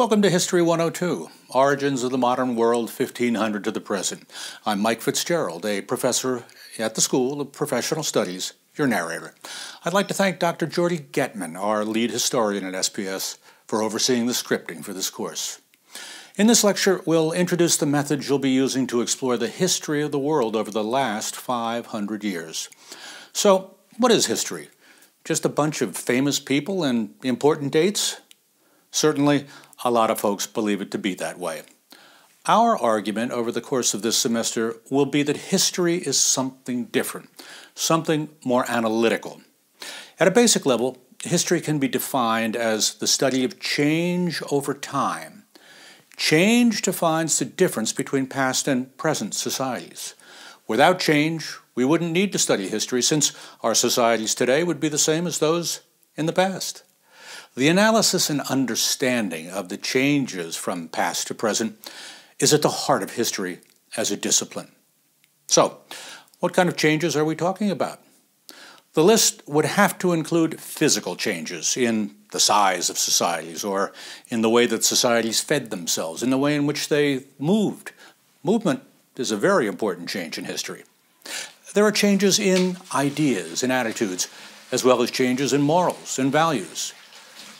Welcome to History 102 Origins of the Modern World 1500 to the Present. I'm Mike FitzGerald, a professor at the School of Professional Studies, your narrator. I'd like to thank Dr. Jordi Getman, our lead historian at SPS, for overseeing the scripting for this course. In this lecture, we'll introduce the methods you'll be using to explore the history of the world over the last 500 years. So, what is history? Just a bunch of famous people and important dates? Certainly, a lot of folks believe it to be that way. Our argument over the course of this semester will be that history is something different, something more analytical. At a basic level, history can be defined as the study of change over time. Change defines the difference between past and present societies. Without change, we wouldn't need to study history since our societies today would be the same as those in the past. The analysis and understanding of the changes from past to present is at the heart of history as a discipline. So, what kind of changes are we talking about? The list would have to include physical changes in the size of societies or in the way that societies fed themselves, in the way in which they moved. Movement is a very important change in history. There are changes in ideas and attitudes, as well as changes in morals and values.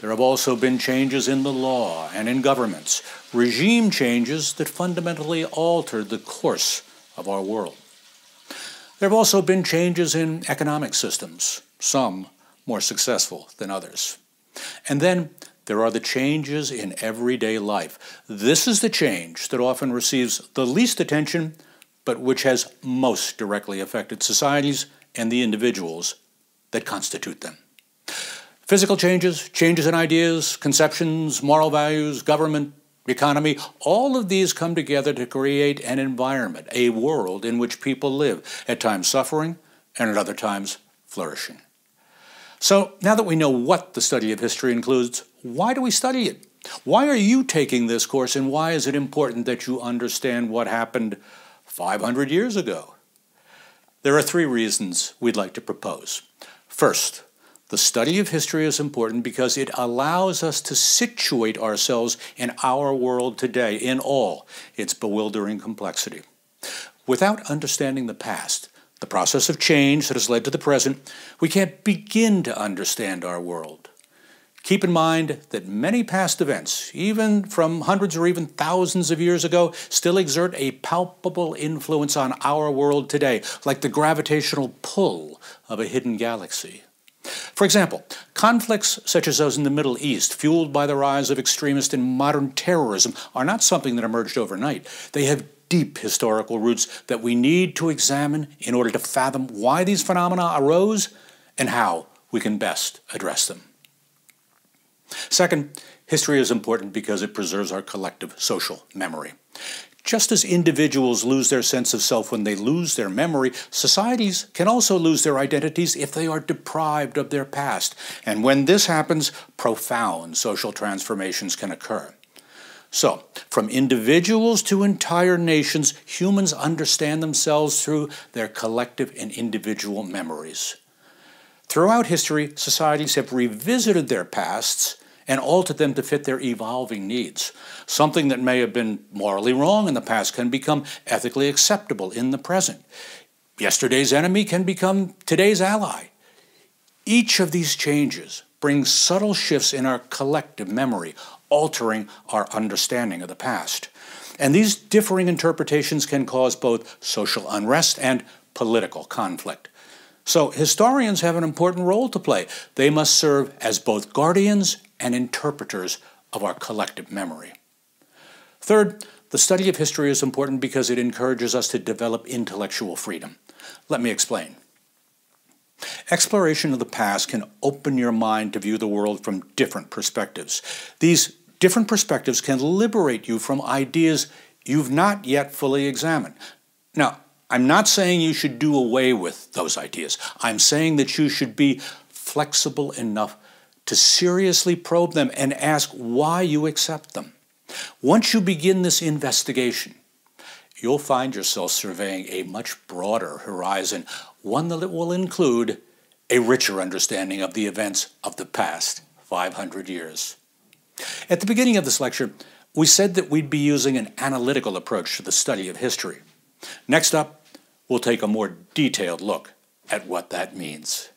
There have also been changes in the law and in governments, regime changes that fundamentally altered the course of our world. There have also been changes in economic systems, some more successful than others. And then there are the changes in everyday life. This is the change that often receives the least attention, but which has most directly affected societies and the individuals that constitute them. Physical changes, changes in ideas, conceptions, moral values, government, economy, all of these come together to create an environment, a world in which people live, at times suffering and at other times flourishing. So now that we know what the study of history includes, why do we study it? Why are you taking this course and why is it important that you understand what happened 500 years ago? There are three reasons we'd like to propose. First, the study of history is important because it allows us to situate ourselves in our world today in all its bewildering complexity. Without understanding the past, the process of change that has led to the present, we can't begin to understand our world. Keep in mind that many past events, even from hundreds or even thousands of years ago, still exert a palpable influence on our world today, like the gravitational pull of a hidden galaxy. For example, conflicts such as those in the Middle East, fueled by the rise of extremist and modern terrorism, are not something that emerged overnight. They have deep historical roots that we need to examine in order to fathom why these phenomena arose and how we can best address them. Second, history is important because it preserves our collective social memory. Just as individuals lose their sense of self when they lose their memory, societies can also lose their identities if they are deprived of their past. And when this happens, profound social transformations can occur. So, from individuals to entire nations, humans understand themselves through their collective and individual memories. Throughout history, societies have revisited their pasts and altered them to fit their evolving needs. Something that may have been morally wrong in the past can become ethically acceptable in the present. Yesterday's enemy can become today's ally. Each of these changes brings subtle shifts in our collective memory, altering our understanding of the past. And these differing interpretations can cause both social unrest and political conflict. So historians have an important role to play. They must serve as both guardians and interpreters of our collective memory. Third, the study of history is important because it encourages us to develop intellectual freedom. Let me explain. Exploration of the past can open your mind to view the world from different perspectives. These different perspectives can liberate you from ideas you've not yet fully examined. Now, I'm not saying you should do away with those ideas. I'm saying that you should be flexible enough to seriously probe them and ask why you accept them. Once you begin this investigation, you'll find yourself surveying a much broader horizon, one that will include a richer understanding of the events of the past 500 years. At the beginning of this lecture, we said that we'd be using an analytical approach to the study of history. Next up, we'll take a more detailed look at what that means.